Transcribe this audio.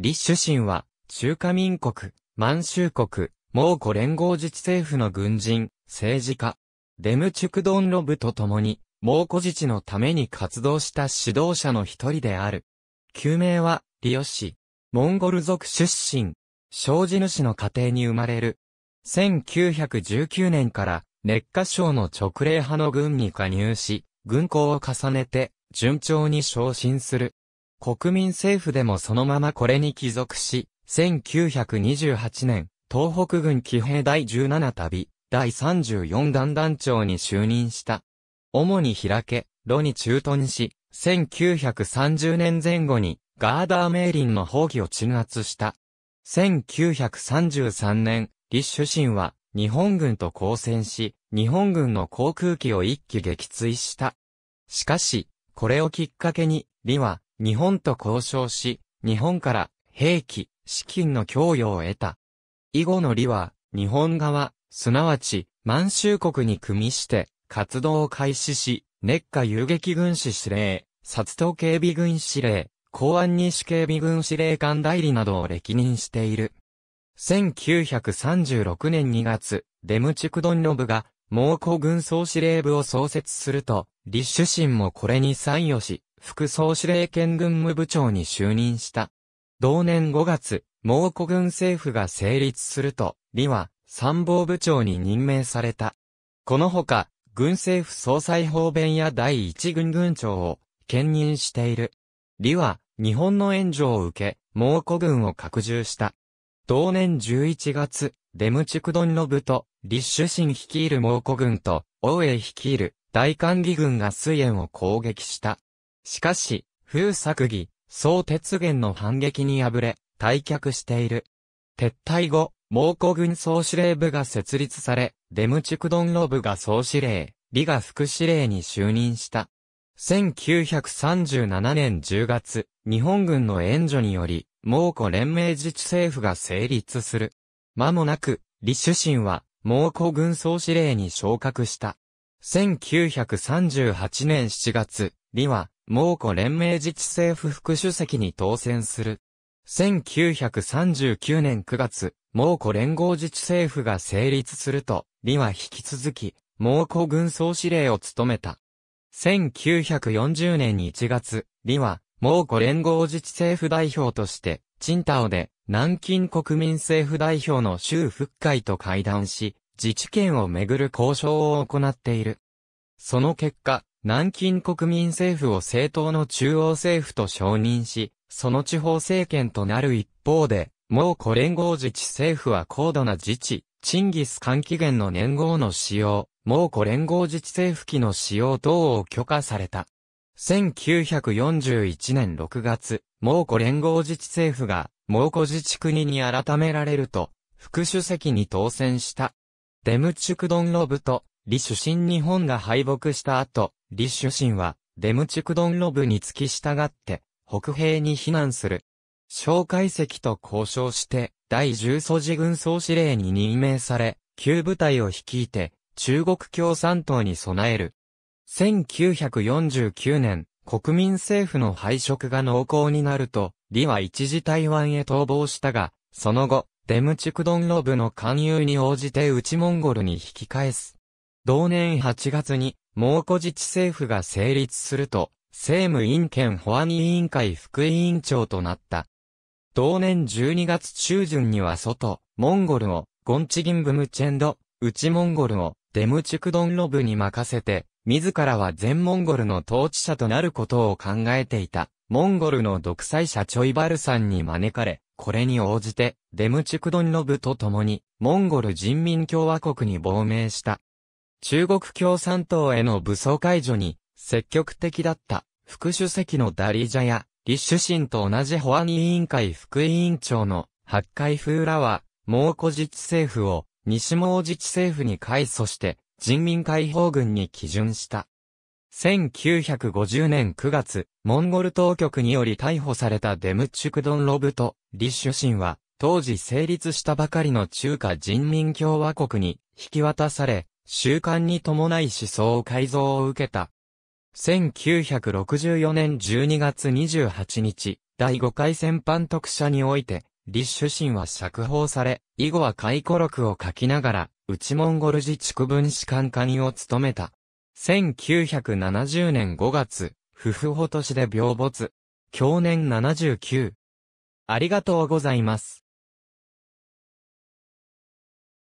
立主神は、中華民国、満州国、蒙古連合自治政府の軍人、政治家、デムチュクドンロブと共に、蒙古自治のために活動した指導者の一人である。旧名は、リオ氏。モンゴル族出身。小地主の家庭に生まれる。1919年から熱火省の直令派の軍に加入し、軍功を重ねて順調に昇進する。国民政府でもそのままこれに帰属し、1928年、東北軍騎兵第17旅、第34団団長に就任した。主に開け、炉に駐屯し、1930年前後にガーダーメイリンの放棄を鎮圧した。1933年、立主神は日本軍と交戦し、日本軍の航空機を一機撃墜した。しかし、これをきっかけに、李は日本と交渉し、日本から兵器、資金の供与を得た。以後の李は、日本側、すなわち、満州国に組みして、活動を開始し、熱火遊撃軍師司令、薩東警備軍司令、公安西警備軍司令官代理などを歴任している。1936年2月、デムチクドンロブが、蒙古軍総司令部を創設すると、立主神もこれに参与し、副総司令兼軍務部長に就任した。同年5月、蒙古軍政府が成立すると、李は参謀部長に任命された。このほか、軍政府総裁方弁や第一軍軍長を兼任している。李は日本の援助を受け、蒙古軍を拡充した。同年11月、デムチクドンロブと、立主神率いる蒙古軍と、王衛率いる大官義軍が水縁を攻撃した。しかし、風作義、総鉄元の反撃に敗れ、退却している。撤退後、蒙古軍総司令部が設立され、デムチクドンロブが総司令、李が副司令に就任した。1937年10月、日本軍の援助により、蒙古連盟自治政府が成立する。間もなく、李主神は、蒙古軍総司令に昇格した。1938年7月、李は、蒙古連盟自治政府副主席に当選する。1939年9月、蒙古連合自治政府が成立すると、李は引き続き、蒙古軍総司令を務めた。1940年1月、李は、蒙古連合自治政府代表として、チンタオで、南京国民政府代表の周福会と会談し、自治権をめぐる交渉を行っている。その結果、南京国民政府を政党の中央政府と承認し、その地方政権となる一方で、蒙古連合自治政府は高度な自治、チンギス換気源の年号の使用、蒙古連合自治政府機の使用等を許可された。1941年6月、蒙古連合自治政府が、蒙古自治国に改められると、副主席に当選した。デムチュクドンロブと、李主神日本が敗北した後、李主神は、デムチクドンロブに付き従って、北平に避難する。小海石と交渉して、第十祖寺軍総司令に任命され、旧部隊を率いて、中国共産党に備える。1949年、国民政府の敗色が濃厚になると、李は一時台湾へ逃亡したが、その後、デムチクドンロブの勧誘に応じて内モンゴルに引き返す。同年8月に、蒙古自治政府が成立すると、政務委員兼保安委員会副委員長となった。同年12月中旬には外、モンゴルを、ゴンチギンブムチェンド、内モンゴルを、デムチュクドンロブに任せて、自らは全モンゴルの統治者となることを考えていた、モンゴルの独裁者チョイバルさんに招かれ、これに応じて、デムチュクドンロブと共に、モンゴル人民共和国に亡命した。中国共産党への武装解除に、積極的だった、副主席のダリジャや、立主神と同じ保安委員会副委員長の、八海風らは、蒙古自治政府を、西毛自治政府に改祖して、人民解放軍に基準した。1950年9月、モンゴル当局により逮捕されたデムチュクドンロブと、リシュシンは、当時成立したばかりの中華人民共和国に引き渡され、習慣に伴い思想改造を受けた。1964年12月28日、第5回戦犯特赦において、李主審は釈放され、以後は回顧録を書きながら、内モンゴル自治区分士官官員を務めた。1970年5月、夫婦ほとしで病没。去年79。ありがとうございます。